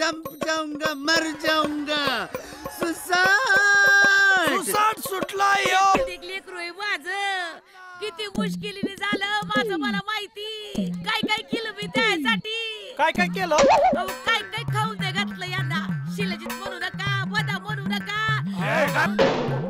जम जाऊंगा मर जाऊंगा। सुसाट! सुसाट सुटला यो! एक माझं. किती मुश्किलीने झालं माझं मला माहिती. काय काय केलं मी त्यासाठी? काय काय केलं? अहो, काय काय खाऊन ते घातलं यांना. शिलजित म्हणू नका बदा म्हणू नका.